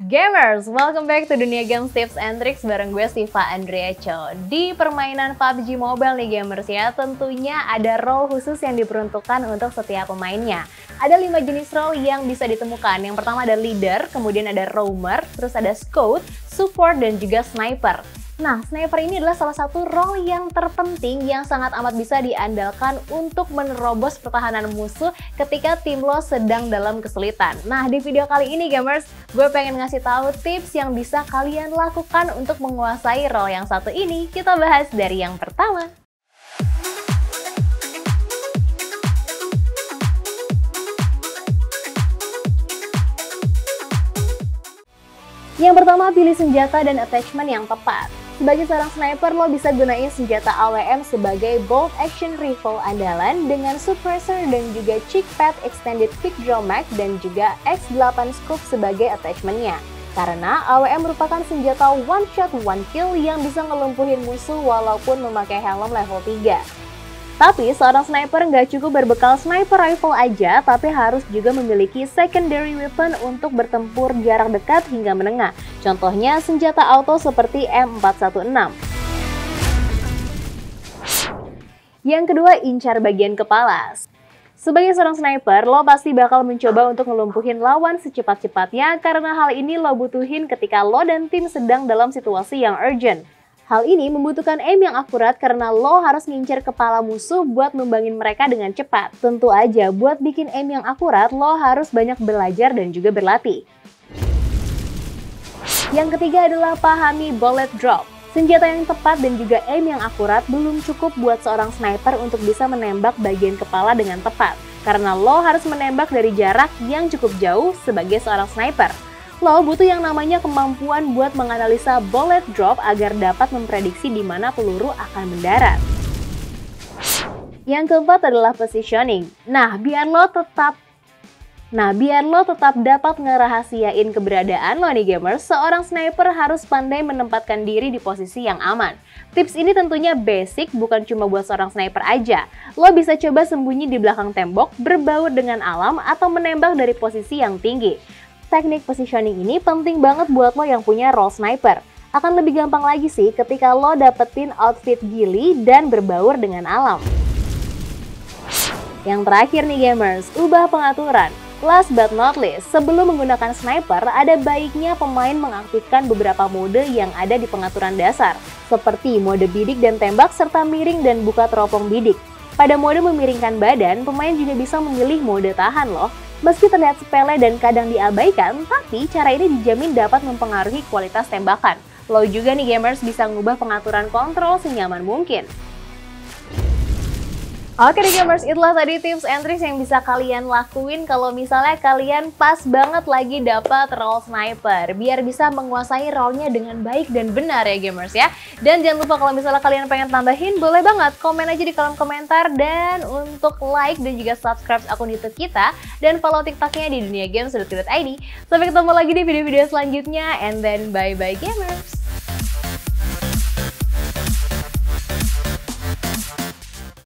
Gamers, welcome back to Dunia Games Tips and Tricks bareng gue Siva Andrea Cho. Di permainan PUBG Mobile nih gamers ya, tentunya ada role khusus yang diperuntukkan untuk setiap pemainnya. Ada lima jenis role yang bisa ditemukan. Yang pertama ada leader, kemudian ada roamer, terus ada scout, support, dan juga sniper. Nah, sniper ini adalah salah satu role yang terpenting yang sangat amat bisa diandalkan untuk menerobos pertahanan musuh ketika tim lo sedang dalam kesulitan. Nah, di video kali ini gamers, gue pengen ngasih tahu tips yang bisa kalian lakukan untuk menguasai role yang satu ini. Kita bahas dari yang pertama. Yang pertama, pilih senjata dan attachment yang tepat. Sebagai seorang sniper, lo bisa gunain senjata AWM sebagai bolt action rifle andalan dengan suppressor dan juga chick pad extended quick draw mag dan juga X8 scope sebagai attachmentnya. Karena AWM merupakan senjata one shot one kill yang bisa ngelumpuhin musuh walaupun memakai helm level 3. Tapi seorang sniper nggak cukup berbekal sniper rifle aja, tapi harus juga memiliki secondary weapon untuk bertempur jarak dekat hingga menengah. Contohnya senjata auto seperti M416. Yang kedua, incar bagian kepala. Sebagai seorang sniper, lo pasti bakal mencoba untuk ngelumpuhin lawan secepat-cepatnya karena hal ini lo butuhin ketika lo dan tim sedang dalam situasi yang urgent. Hal ini membutuhkan aim yang akurat karena lo harus ngincer kepala musuh buat numbangin mereka dengan cepat. Tentu aja, buat bikin aim yang akurat, lo harus banyak belajar dan juga berlatih. Yang ketiga adalah pahami bullet drop. Senjata yang tepat dan juga aim yang akurat belum cukup buat seorang sniper untuk bisa menembak bagian kepala dengan tepat. Karena lo harus menembak dari jarak yang cukup jauh sebagai seorang sniper. Lo butuh yang namanya kemampuan buat menganalisa bullet drop agar dapat memprediksi di mana peluru akan mendarat. Yang keempat adalah positioning. Nah, biar lo tetap Nah, biar lo tetap dapat ngerahasiain keberadaan lo nih gamers, seorang sniper harus pandai menempatkan diri di posisi yang aman. Tips ini tentunya basic, bukan cuma buat seorang sniper aja. Lo bisa coba sembunyi di belakang tembok, berbaur dengan alam, atau menembak dari posisi yang tinggi teknik positioning ini penting banget buat lo yang punya role sniper. Akan lebih gampang lagi sih ketika lo dapetin outfit gili dan berbaur dengan alam. Yang terakhir nih gamers, ubah pengaturan. Last but not least, sebelum menggunakan sniper, ada baiknya pemain mengaktifkan beberapa mode yang ada di pengaturan dasar, seperti mode bidik dan tembak serta miring dan buka teropong bidik. Pada mode memiringkan badan, pemain juga bisa memilih mode tahan loh, Meski terlihat sepele dan kadang diabaikan, tapi cara ini dijamin dapat mempengaruhi kualitas tembakan. Lo juga nih gamers bisa ngubah pengaturan kontrol senyaman mungkin. Oke deh gamers, itulah tadi tips and tricks yang bisa kalian lakuin kalau misalnya kalian pas banget lagi dapat role sniper. Biar bisa menguasai role-nya dengan baik dan benar ya gamers ya. Dan jangan lupa kalau misalnya kalian pengen tambahin, boleh banget komen aja di kolom komentar. Dan untuk like dan juga subscribe akun YouTube kita. Dan follow TikToknya di dunia games.id. Sampai ketemu lagi di video-video selanjutnya. And then bye-bye gamers!